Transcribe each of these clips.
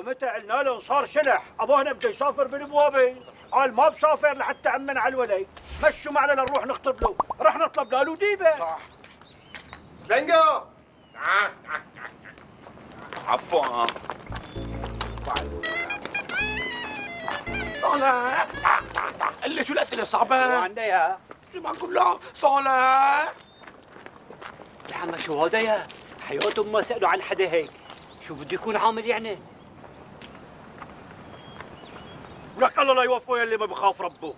ومتى قلنا له صار شلح. ابونا بده يسافر بالبوابه قال ما بسافر لحتى أمن على الولي مشوا معنا لنروح نخطب له. رح نطلب له ديبة. صح. سلنجو عفوا صالح. قل لي شو الأسئلة صعبة؟ عندها يا؟ شو ما كلها صالح. عم شو هذا يا؟ حياتهم ما سألوا عن حدا هيك. شو بده يكون عامل يعني؟ ولك الله لا يوفقه يلي ما بخاف ربه.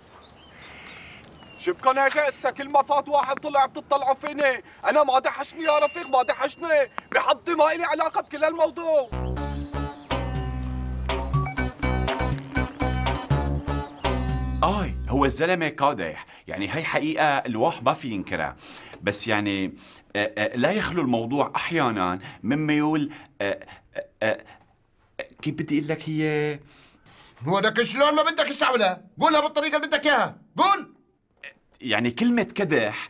شبكن هيك؟ هسه كل ما فات واحد طلع بتطلعوا فيني. أنا ما دحشني يا رفيق ما دحشني. بحظي ما إلي علاقة بكل هالموضوع. آي هو الزلمة قادح. يعني هي حقيقة الواح ما في ينكرها. بس يعني آه، آه، لا يخلو الموضوع أحيانا من ميول آه، كيف بدي أقول لك هي؟ ولك شلون ما بدك تستعملها قولها بالطريقة اللي بدك إياها. قول. يعني كلمة كدح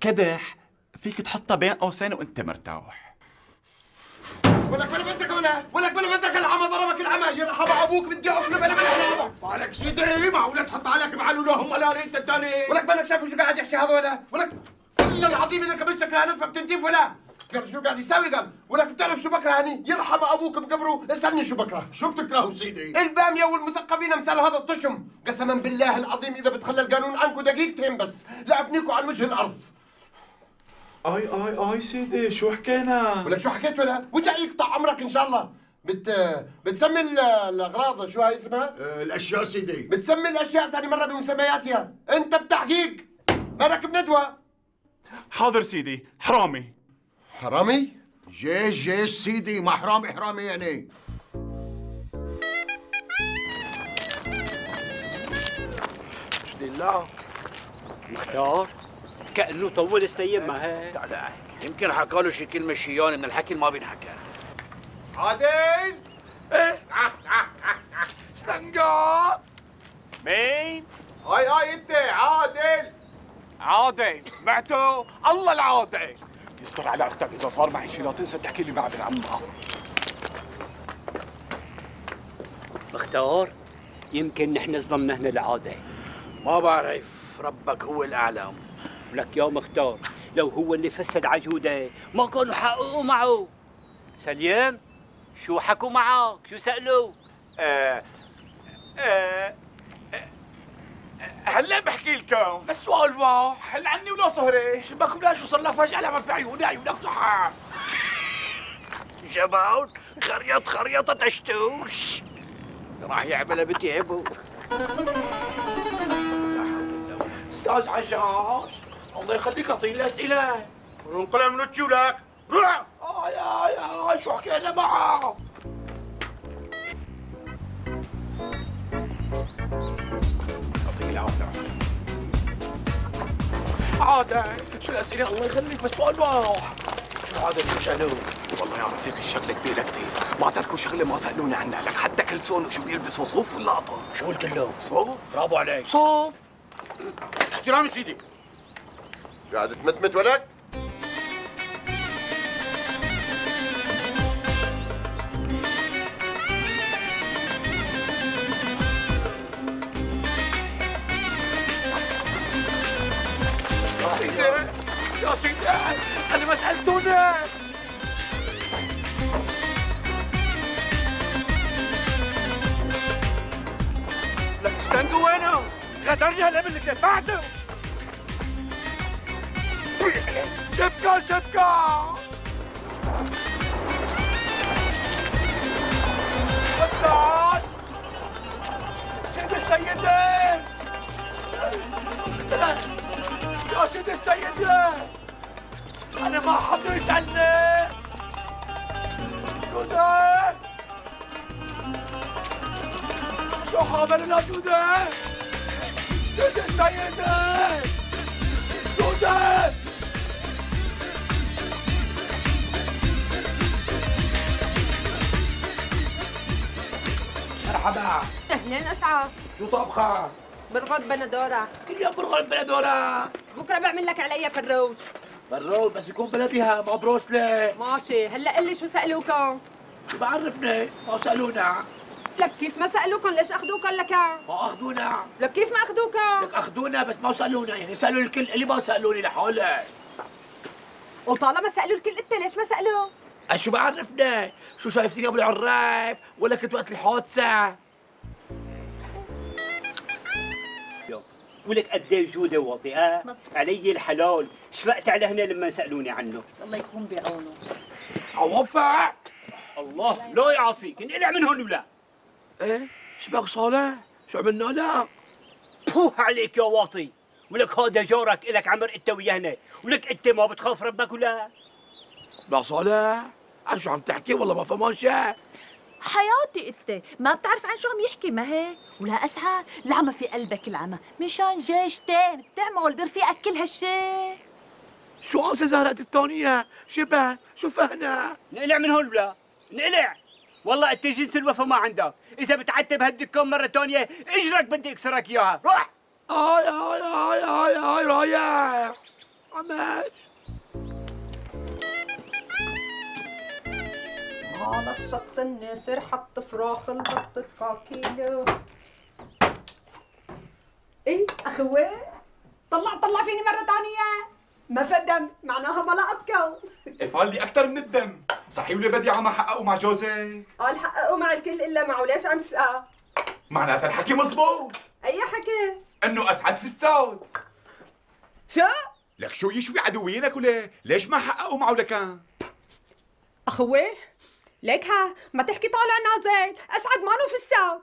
كدح فيك تحطها بين قوسين وأنت مرتاح. ولك بلا بزك ولا ولك بلا بزك العمى ضربك العمى يرحم أبوك بدي اقفل بلا بلا مالك سيدي معقولة تحط عليك بعلو لهم ملالي أنت الثاني ولك بالك شايف شو قاعد يحكي هذا ولا ولك والله العظيم إنك بشتك لها بتنتف ولا. قال شو قاعد يساوي قال ولك بتعرف شو بكره هني يرحم أبوك بقبره اسألني شو بكره. شو بتكرهوا سيدي؟ الباميه والمثقفين أمثال هذا الطشم. قسما بالله العظيم إذا بتخلى القانون عنكم دقيقتين بس لافنيكم عن وجه الأرض. آي آي آي سيدي شو حكينا؟ ولك شو حكيت ولا؟ وجع يقطع عمرك إن شاء الله. بت بتسمي ال- الأغراض شو هاي اسمها؟ الأشياء سيدي. بتسمي الأشياء ثاني مرة بمسمياتها. أنت بتحقيق. مالك بندوة. حاضر سيدي حرامي. حرامي؟ جيش جيش سيدي ما حرامي حرامي يعني. الله مختار كأنه طول السيم ما هيك تعال يمكن حكى له شي كلمة شيان إن الحكي ما بينحكى. عادل! سلنجا مين؟ هاي هاي أنت عادل! عادل سمعتوا الله العادل! يستر على أختك إذا صار معي شيء لا تنسى تحكي لي بعد عمها مختار يمكن نحن ظلمنا هنا العادة. ما بعرف ربك هو الأعلم. لك يا مختار لو هو اللي فسد عجوده ما كانوا حققوا معه. سليم شو حكوا معك؟ شو سألوا؟ آه آه هلا بحكي لكم. بس سؤال واحد حل عني ولا صهري شبك بلا شو صار لها فجأة لما في عيوني عيونك صحة جمال خريط خريطة تشتوش. راح يعملها بتيابه أستاذ عجاز الله يخليك أعطيني الأسئلة. انقلع من وجهي ولك روح آه يا يا شو حكينا معه؟ عادل شو الأسئلة؟ الله يخليك بس سؤال واحد شو عادل شو سالوه والله يا رفيق الشغله كبيره كثير ما تركوا شغلة ما سالوني عنها. لك حتى كلسون شو بيلبسوا صوف ولا قطن شو قلت له؟ صوف. برافو عليك. صوف. احترامي سيدي. قاعد تمتمت ولك غدرني هالابن اللي دفعته شبكة شبكة. أستاذ. سيد السيدة. يا سيد السيدة. أنا ما حدا يسألني. جودة. شو حامل جودة. مرحبا. اهلين أسعد. شو طبخة؟ برغد بندورة. كل يوم برغل بلدورة بكرة بعمل لك عليا فروج. برول بس يكون بلديها ما بروسلة ماشي. هلأ قل لي شو سألوكم؟ شو بعرفنا ما سألونا. لك كيف ما سألوكم ليش أخذوكم لك؟ ما أخذونا. لك كيف ما أخذوكم لك أخذونا بس ما سألونا يعني سألوا الكل اللي ما سألوني لحالي وطالما سألوا الكل أنت ليش ما سألوا؟ أه شو بعرفنا؟ شو شايفتني ابو العراف ولا كنت وقت الحادثة؟ ولك قد إيه جودة واطي ها علي الحلال. شفقت على هنا لما سألوني عنه؟ الله يكون بعونه. اوفى الله لا يعافيك. انقلع من هون ولا؟ إيه؟ شبك صالح؟ شو عملنا لك بوه عليك يا واطي. ولك هذا جارك إلك عمر أنت وياه هنا. ولك أنت ما بتخاف ربك ولا؟ لا صالح عن شو عم تحكي؟ والله ما فهمان شيء. حياتي أنت. ما بتعرف عن شو عم يحكي ما هيك ولا اسعد العمى في قلبك العمى. مشان جيشتين بتعمل برفيقك كل هالشي. شو عاوزة زهرة الثانية؟ شبه شو فهنا؟ نقلع من هون ولا؟ نقلع. والله انت جنس الوفا ما عندك إذا بتعتب هالدكان مرة ثانية اجرك بدي أكسرك إياها؟ روح! آي آي آي آي آي رايح! عمش! على الشط الناسر حط فراخ البط كيلو إيه أخوي؟ طلع طلع فيني مرة تانية. ما فدم معناها ما لقطكم قال لي أكثر من الدم. صحيح ولا بدي عم حققه مع جوزك؟ قال حققوا مع الكل إلا معه ليش عم تسأل معناتها الحكي مزبوط. أي حكي؟ إنه أسعد في السود شو؟ لك شو يشوي عدوينك ولا ليش ما حققوا معه لكان أخوي ليك ها ما تحكي طالع نازل. أسعد مانو في السود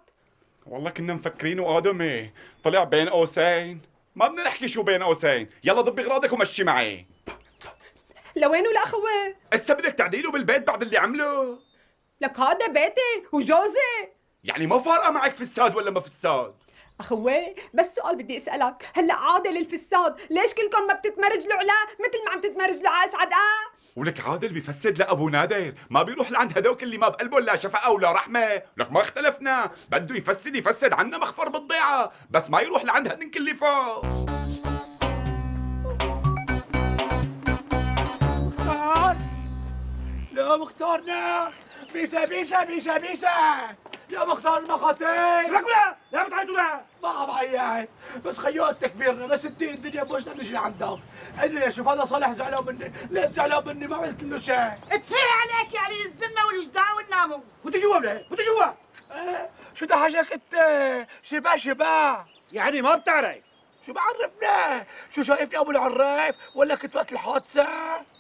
والله كنا مفكرينه آدمي طلع بين قوسين. ما بدنا نحكي شو بين قوسين. يلا ضب أغراضك ومشي معي. لوين ولا أخوي هسه بدك تعديله بالبيت بعد اللي عمله. لك هذا بيتي وجوزي. يعني ما فارقة معك فساد ولا ما فساد؟ أخوي بس سؤال بدي أسألك. هلأ عادل الفساد ليش كلكم ما بتتمرجلوا عليه مثل ما عم تتمرجلوا على اسعد آه ولك عادل بيفسد لأبو نادر. ما بيروح لعند هدوك اللي ما بقلبه لا شفقة ولا رحمة. لك ما اختلفنا. بده يفسد يفسد. عنا مخفر بالضيعة. بس ما يروح لعند هدنك اللي فوق لا مختارنا. بيسا بيسا بيسا بيسا. يا مختار المخاطير لك ولا لا بتعيطوا لا ما عم بس خيوت تكبيرنا بس انت الدنيا مش نشي عندك ادري شوف هذا صالح زعلان مني. ليش زعلان مني؟ ما عملت له شيء اتفق عليك يا علي الذمه والوجدان والناموس. فوت جوا ولا فوت جوا. آه، شو ضحكك انت شبا شبا يعني ما بتعرف. شو بعرفنا؟ شو شايفني أبو العراف؟ ولا كنت وقت الحادثة؟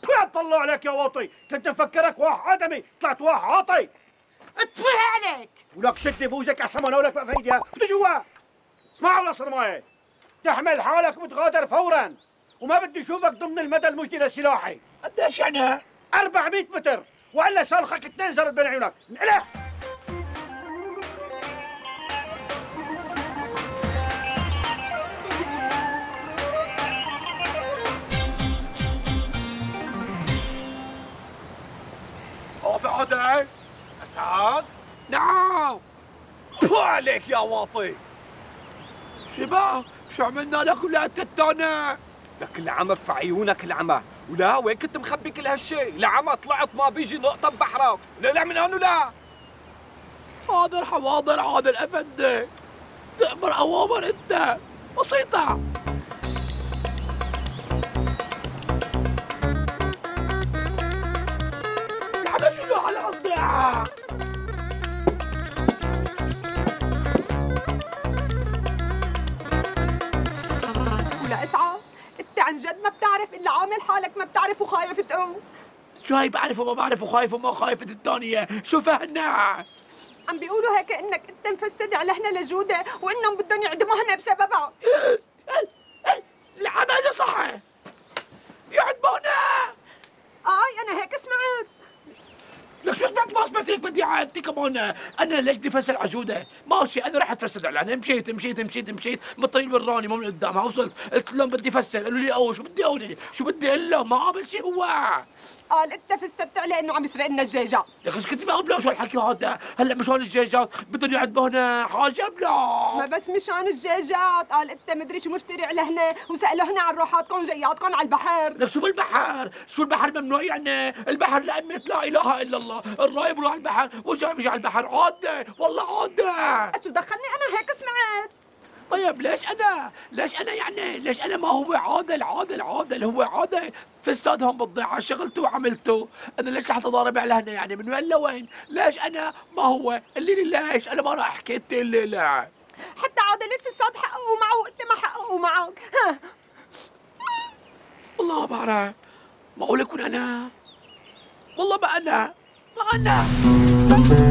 لا طلع عليك يا واطي. كنت مفكرك واحد آدمي. طلعت واحد عاطي. اتفق عليك ولك شد بوزك أحسن ما لك ما فايدة فوت جوا اسمعوا ولا صرماية تحمل حالك وتغادر فورا. وما بدي أشوفك ضمن المدى المجدي للسلاحي. قديش يعني؟ 400 متر. وإلا اثنين زرد بين عيونك. انقلع عليك يا واطي. شبا شو عملنا لك ولا التاني لك العمى في عيونك العمى. ولا وين كنت مخبي كل هالشيء العمى طلعت ما بيجي نقطة ببحرك. نقلع من هون ولا. حاضر حواضر حاضر أفندي. تأمر أوامر أنت. بسيطة. العمى شنو على الضيعة حالك ما بتعرف وخايف تقوم شو هي بعرف وما بعرف وخايف وما خايفة الثانية شو فهنا عم بيقولوا هيك إنك أنت مفسد على هنا لجودة وإنهم بدهم يعدموها بسببها. العمى هذا صح يعدمونا. اي أنا هيك سمعت. لك شو سمعت ما سمعت لك بدي عادتي كمان أنا ليش بدي فسد عجوده ماشي أنا رحت فسد على أنا. مشيت مشيت مشيت مشيت. من الطريق الوراني ما من قدامها. وصلت قلت لهم بدي فسد قالوا لي أوه شو بدي أقول شو بدي أقول ما عمل شيء هو. قال انت فسدت عليه انه عم يسرق لنا الدجاجات لك إيش كنت ما قبل شو الحكي هذا؟ هلا مشان الدجاجات بدهم يعذبوا هنا حاجة ما لا بس مشان الدجاجات قال انت مدري شو مفتري على هنا وسألوا هنا عن روحاتكم جياتكم على البحر. لك شو بالبحر؟ شو البحر ممنوع يعني؟ البحر لأمة لا إله إلا الله. الراي بروح على البحر وجاي بيجي على البحر. عادة والله عادة. شو دخلني أنا هيك سمعت؟ طيب ليش أنا؟ ليش أنا يعني؟ ليش أنا ما هو عادل عادل عادل هو عادل فساد هون بالضيعة شغلته وعملته أنا ليش رح ضارب على هنا يعني من وين لوين؟ ليش أنا ما هو؟ اللي لي ليش؟ أنا ما راح احكي انت اللي لا حتى عادل الفساد حققوا معه وإنت ما حققوا معك ها والله ما بعرف معقول يكون أنا؟ والله ما أنا ما أنا